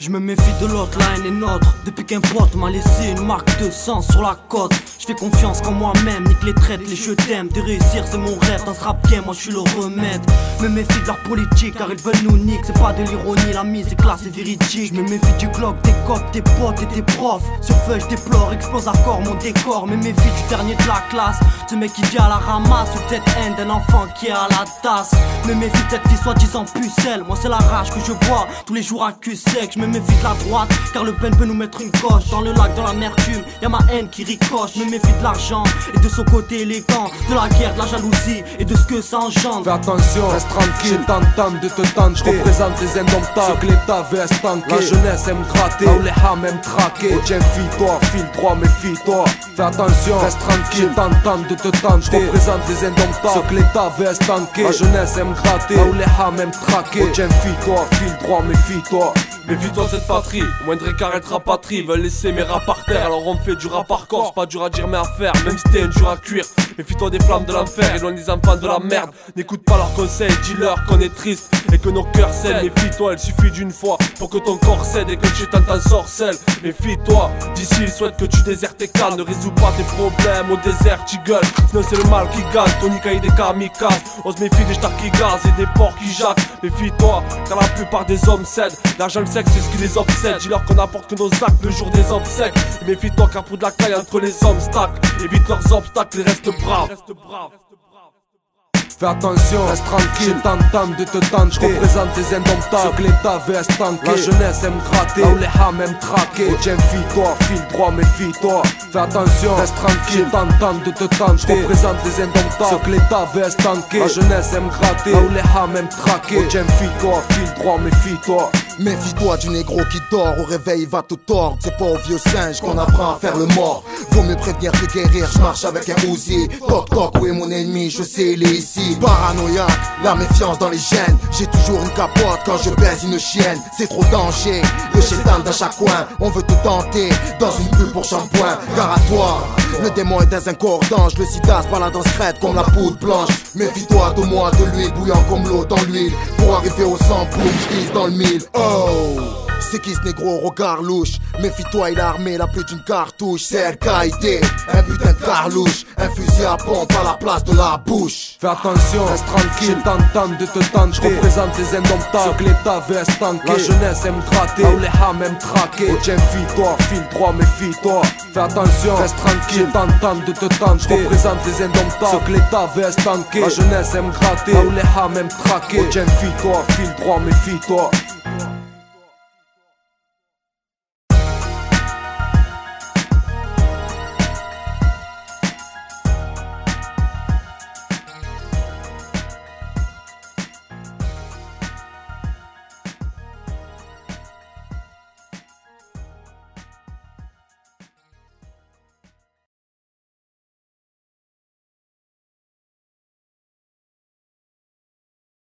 Je me méfie de l'autre, la haine est nôtre. Depuis qu'un pote m'a laissé une marque de sang sur la côte. Je fais confiance qu'en moi-même, nique les traites, les je t'aime. De réussir, c'est mon rêve. Dans ce rap bien, moi je suis le remède. Me méfie de leur politique, car ils veulent nous niquer. C'est pas de l'ironie, la mise est classe et véridique. Je me méfie du glock, des cops, des potes et des profs. Sur feuille, je déplore, explose à corps mon décor. Me méfie du dernier de la classe. Ce mec qui vient à la ramasse, ou peut-être haine d'un enfant qui est à la tasse. Me méfie de cette vie soi-disant pucelle. Moi, c'est la rage que je bois tous les jours à cul sec. Je me méfie de la droite, car le peine peut nous mettre une coche. Dans le lac, dans l'amertume, y'a ma haine qui ricoche. Méfie de l'argent et de son côté élégant. De la guerre, de la jalousie et de ce que ça engendre. Fais attention, reste tranquille, t'entends de te tenter. Je représente les indomptables, ce que l'État veut estanquer. La jeunesse aime gratter, là où les ham aiment traquer. Oh, tiens, fille-toi, file droit, méfie-toi. Fais attention, reste tranquille, t'entends de te tenter. Je représente les indomptables, ce que l'État veut estanquer. La jeunesse aime gratter, là où les ham aiment traquer. Oh, tiens, fille-toi, file droit, méfie-toi. Méfie-toi de cette patrie, moindre écart être rapatrie Veulent laisser mes rap par terre, alors on fait du rap par corps pas dur à dire mais à faire, même si t'es un dur à cuire. Méfie-toi des flammes de l'enfer, éloigne les enfants de la merde. N'écoute pas leurs conseils, dis-leur qu'on est triste et que nos cœurs cèdent Méfie-toi, il suffit d'une fois pour que ton corps cède et que tu t'entends sorcelle Méfie-toi, d'ici il souhaite que tu désertes tes cannes. Ne résous pas tes problèmes au désert, tu gueules. Sinon c'est le mal qui gagne, Tony caille des kamikazes. On se méfie des stars qui gazent et des porcs qui jacquent Méfie-toi, car la plupart des hommes cèdent. L'argent le sexe c'est ce qui les obsède. Dis-leur qu'on apporte que nos actes le jour des obsèques. Méfie-toi car pour de la caille entre les hommes stack. Évite leurs obstacles et reste brave Fais attention, reste tranquille, t'entends de te tenter. Je représente les indomptables, ce que l'État veut estanquer. La jeunesse aime gratter, là où les ham aiment traquer. Oh, tiens, fille-toi, file droit, méfie-toi. Fais attention, reste tranquille, t'entends de te tenter. Je représente les indomptables, ce que l'État veut estanquer. La jeunesse aime gratter, là où les ham aiment traquer. Oh, tiens, fille-toi, file droit, méfie-toi. Méfie-toi du négro qui dort, au réveil il va te tordre. C'est pas au vieux singe qu'on apprend à faire le mort. Vaut mieux prévenir que guérir, je marche avec un Uzi. Toc toc, où est mon ennemi, je sais, il est ici. Paranoïaque, la méfiance dans les gènes. J'ai toujours une capote quand je baise une chienne. C'est trop danger, le chétan dans chaque coin. On veut te tenter dans une pub pour shampoing. Car à toi, le démon est dans un corps d'ange. Le sida se balade en secrète comme la poudre blanche. Méfie-toi de moi, de l'huile bouillant comme l'eau dans l'huile. Pour arriver au sang, boum, je dans le mille. Oh! C'est qui ce négro au regard louche? Méfie-toi, il a armé la plus d'une cartouche. C'est Al-Qaïda, un putain de carlouche. Un fusil à pompe à la place de la bouche. Fais attention, reste tranquille, t'entends de te tenter. Je représente les indomptables, ce que l'État veut estanquer. La jeunesse aime gratter, là où les ham aiment traquer. Oh tiens, fille-toi, file droit, méfie-toi. Fais attention, reste tranquille, t'entends de te tenter. Je représente les indomptables, ce que l'État veut estanquer. La jeunesse aime gratter, là où les ham aiment traquer. Oh tiens, fille-toi, file droit, méfie-toi